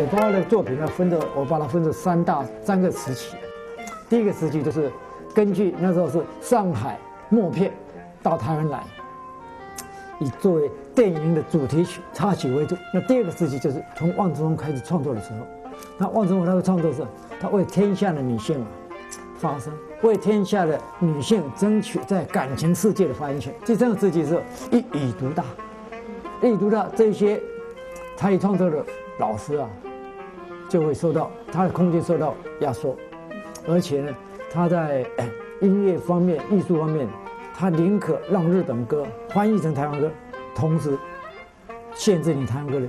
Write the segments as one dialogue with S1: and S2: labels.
S1: 我爸爸的作品呢，分着我把它分成三大三个时期。第一个时期就是根据那时候是上海默片到台湾来，以作为电影的主题曲插曲为主。那第二个时期就是从汪志峰开始创作的时候，那汪志峰他的创作是，他为天下的女性啊发声，为天下的女性争取在感情世界的发言权。第三个时期是一语独大，一语独大这些参与创作的老师啊，就会受到他的空间受到压缩。而且呢，他在音乐方面、艺术方面，他宁可让日本歌翻译成台湾歌，同时限制你台湾歌的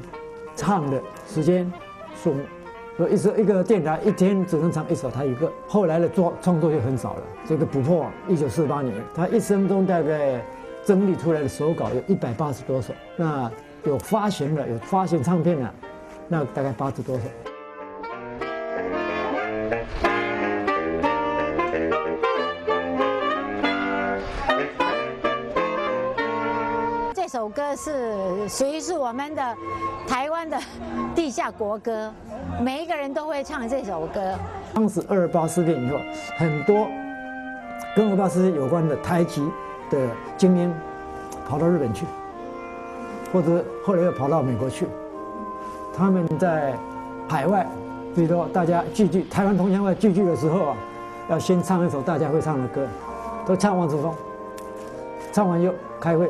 S1: 唱的时间数目。所以一首一个电台一天只能唱一首他一个。后来的作创作就很少了。这个不破，一九四八年，他一生中大概整理出来的手稿有一百八十多首，那有发行的，有发行唱片的，那大概八十多首。
S2: 是属于是我们的台湾的地下国歌，每一个人都会唱这首歌。
S1: 当时二八事变以后，很多跟二八事件有关的台籍的精英跑到日本去，或者后来又跑到美国去。他们在海外，比如说大家聚聚，台湾同乡会聚聚的时候啊，要先唱一首大家会唱的歌，都唱汪志峰，唱完又开会。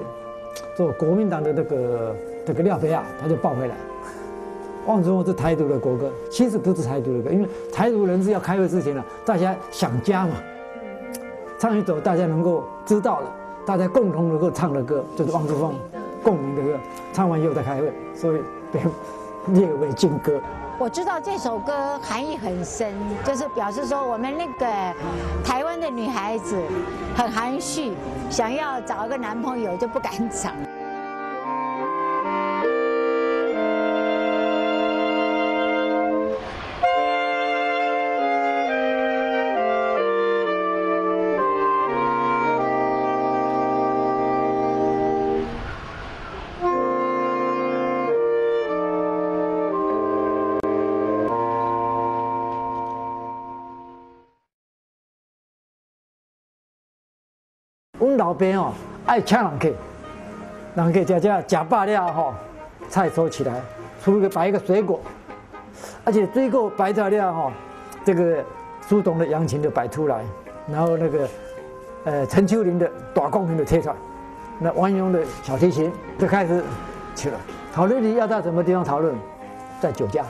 S1: 做国民党的那个这个廖飞亚，他就抱回来。望中是台独的国歌，其实不是台独的歌，因为台独人士要开会之前呢，大家想家嘛，唱一首大家能够知道的，大家共同能够唱的歌，就是汪志峰共鸣的歌。唱完以后再开会，所以被列为禁歌。
S2: 我知道这首歌含义很深，就是表示说我们那个台湾的女孩子很含蓄，想要找一个男朋友就不敢找。
S1: 老爸哦爱请人客，人客家家吃饱了吼，菜收起来，出一个摆一个水果，而且水果摆材料吼，这个苏东的扬琴就摆出来，然后那个呃陈秋林的大钢琴就贴出来，那王勇的小提琴就开始去了。讨论你要到什么地方讨论，在酒家，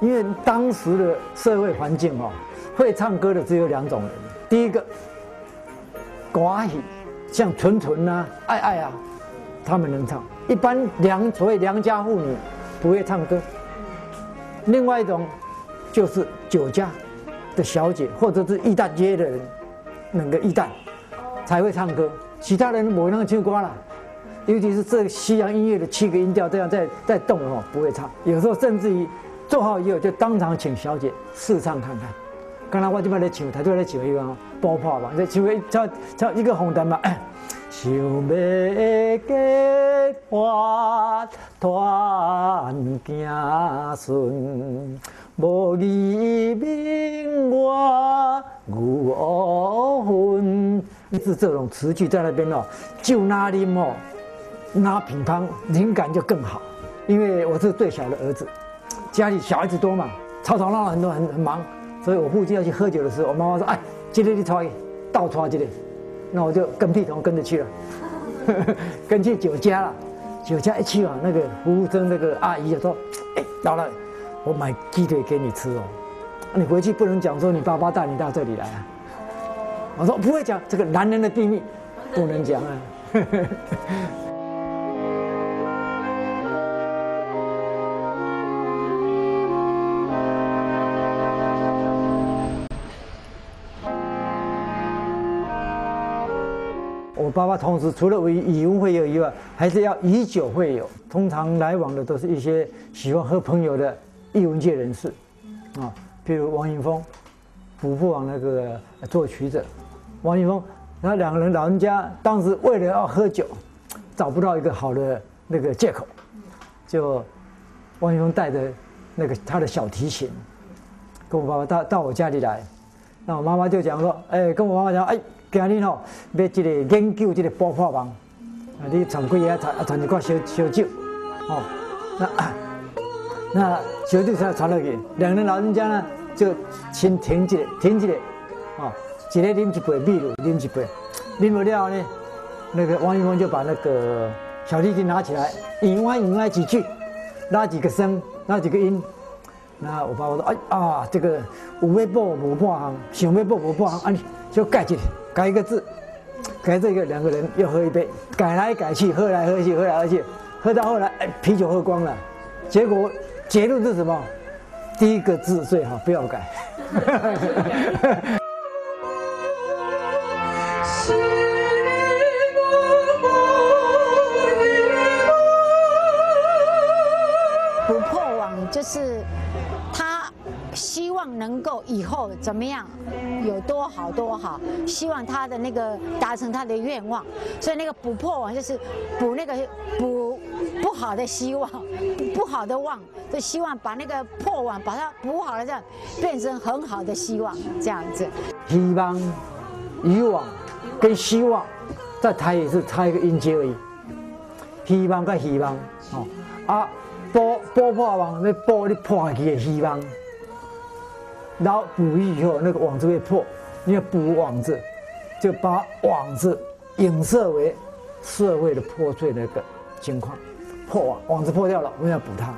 S1: 因为当时的社会环境哦，会唱歌的只有两种人，第一个。寡喜，像纯纯啊、爱爱啊，他们能唱。一般良所谓良家妇女不会唱歌。另外一种就是酒家的小姐，或者是艺旦街的人，那个艺旦才会唱歌。其他人没那唱歌了，尤其是这西洋音乐的七个音调这样在在动哦，不会唱。有时候甚至于做好以后就当场请小姐试唱看看。刚才我这边在唱，他就在唱一个爆破吧，在唱一唱唱一个红灯嘛。想要结花团行顺，无你命我无分。是这种词句在那边哦，就那里哦，那乒乓灵感就更好。因为我是最小的儿子，家里小孩子多嘛，吵吵闹闹很多，很很忙。所以我父亲要去喝酒的时候，我妈妈说：“哎，今天你穿倒穿这里。”那我就跟屁虫跟着去了，跟去酒家了。酒家一去啊，那个服务生那个阿姨就说：“哎，老了，我买鸡腿给你吃哦。你回去不能讲说你爸爸带你到这里来啊。”我说：“不会讲，这个男人的秘密不能讲啊。” 我爸爸同时除了以以文会友以外，还是要以酒会友。通常来往的都是一些喜欢喝朋友的艺文界人士，啊，譬如王云峰，琥珀王那个作曲者。王云峰然后两个人老人家当时为了要喝酒，找不到一个好的那个借口，就王云峰带着那个他的小提琴，跟我爸爸到到我家里来，那我妈妈就讲说，哎，跟我妈妈讲，哎，今日吼要这个研究这个爆破网，啊，你传几啊传传一罐烧烧酒，哦，那 那烧酒才传落去，两个老人家呢就先停一个停一个，哦。一个啉一杯秘鲁，啉一杯，啉不了呢。那个王云峰就把那个小提琴拿起来，引歪引歪几句，拉几个声，拉几个音。那我爸爸说：“哎啊，这个五味布五破行，想味布五破行，啊，就改几改一个字，改这个两个人又喝一杯，改来改去，喝来喝去，喝来喝去，喝到后来，哎，啤酒喝光了。结果结论是什么？第一个字最好不要改。”
S2: 不破网就是希望能够以后怎么样，有多好多好，希望他的那个达成他的愿望，所以那个补破网就是补那个补不好的希望，不好的望，就希望把那个破网把它补好了，这样变成很好的希望，这样子。
S1: 希望、以往跟希望，在台也是差一个音节而已。希望跟希望，哦啊。补补破网，那补你破去的希望，然后捕鱼以后那个网子会破，你要补网子，就把网子影射为社会的破碎的一个情况，破网网子破掉了，我们要补它。